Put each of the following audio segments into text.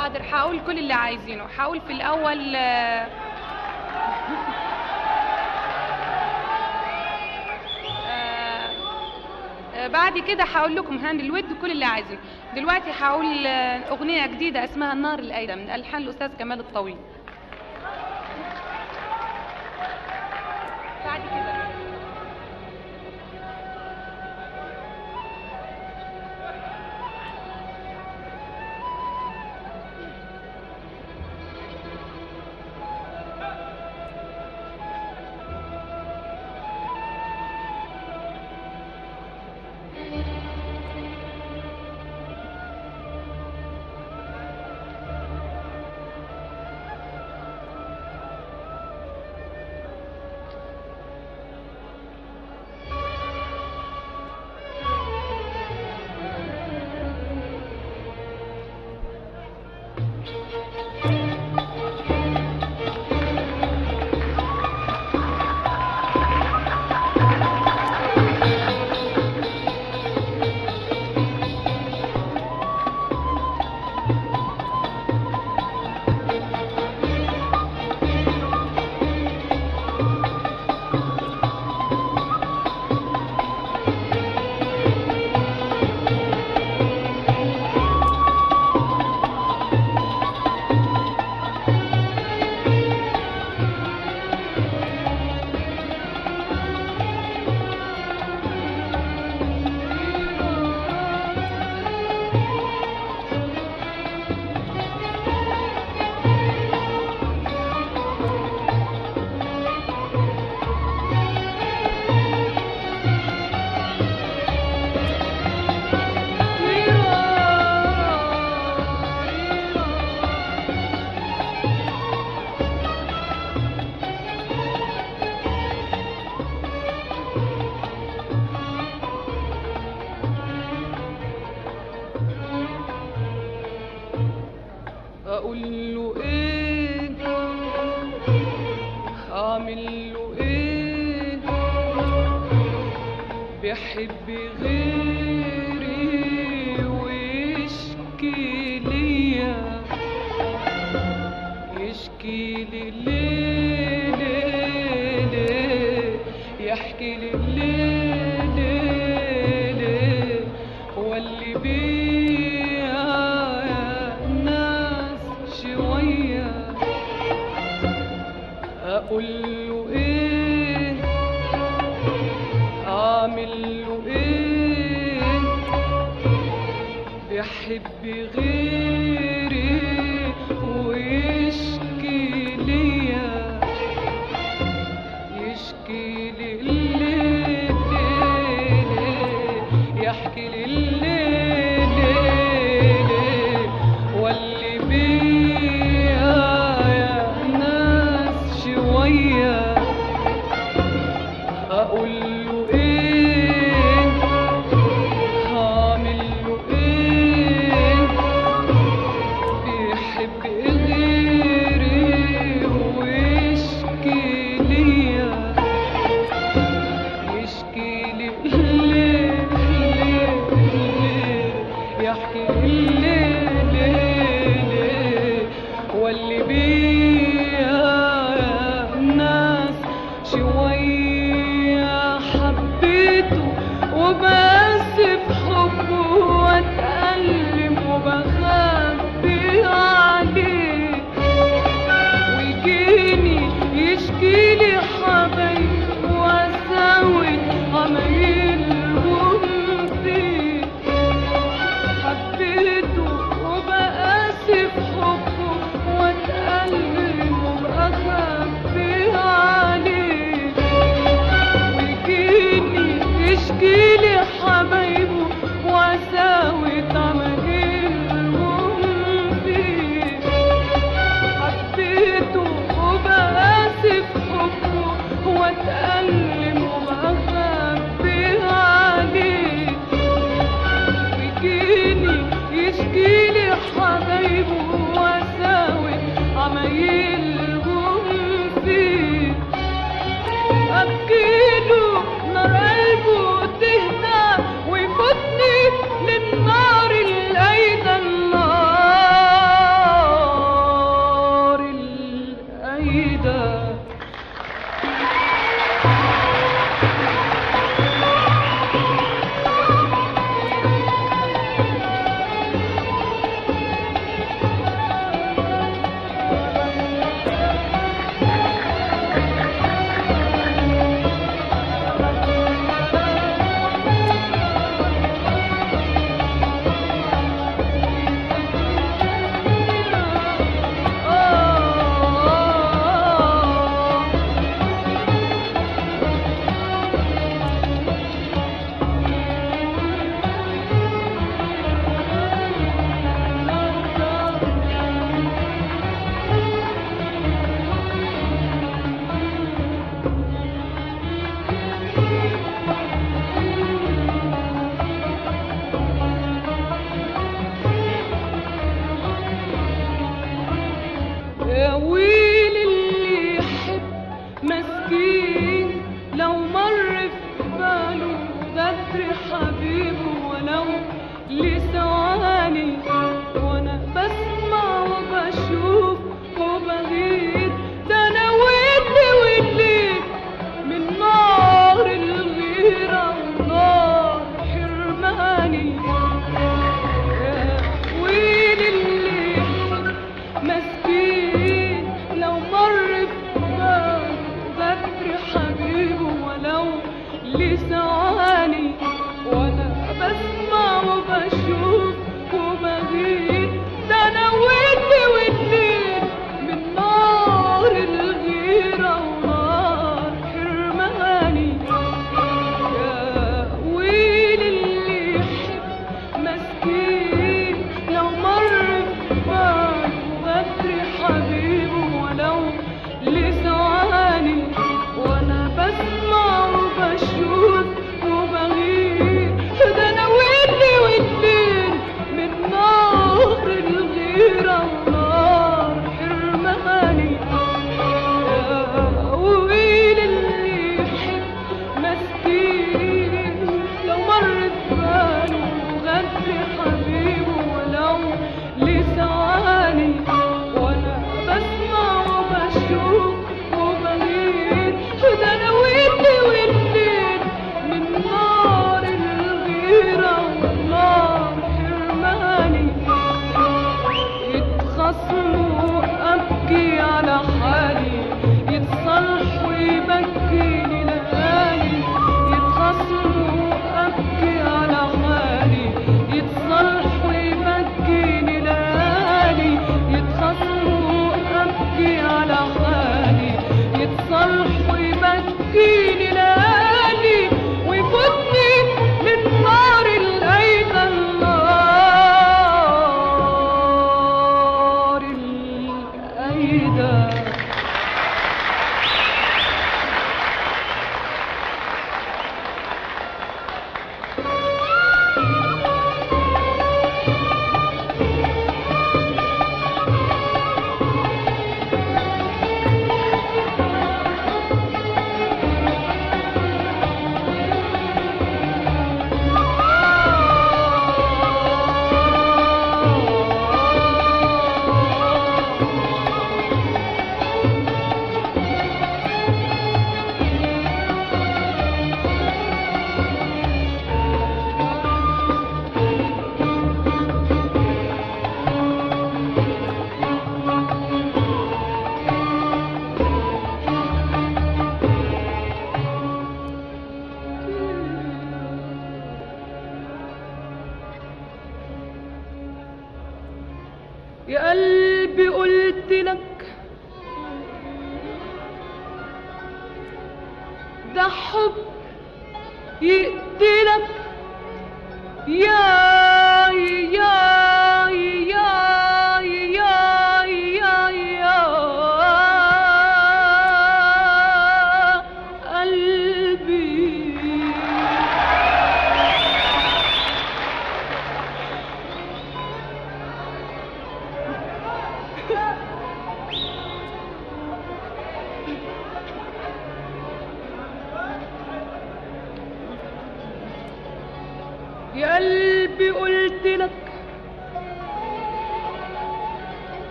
حاضر هقول كل اللي عايزينه. هقول في الأول آه، آه، بعد كده هقول لكم هاند الود وكل اللي عايزينه. دلوقتي هقول آه، أغنية جديدة اسمها النار الأيدة من ألحان الأستاذ كمال الطويل. المشكل اللي الليل واللي بيه Hayır.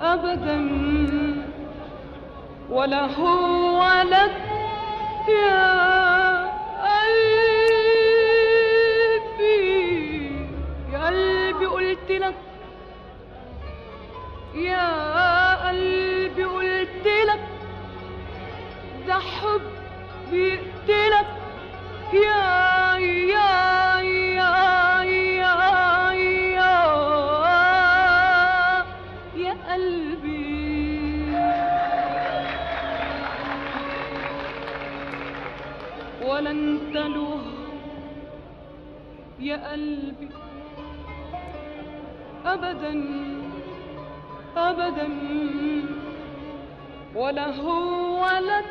أبدا وله ولد يا ولن تلوه يا قلبي. أبدا أبدا. ولا هو ولد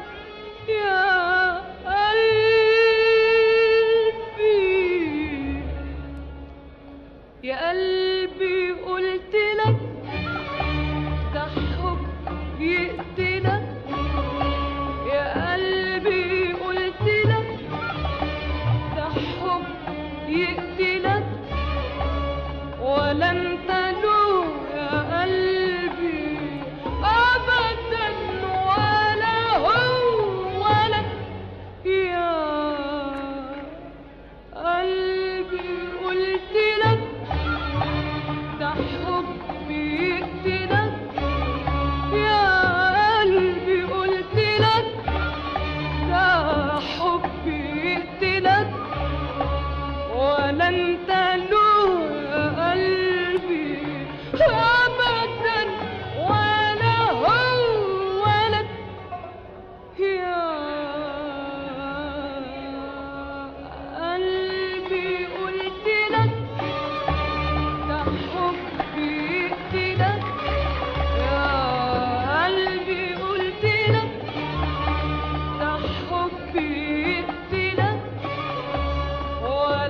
يا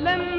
alem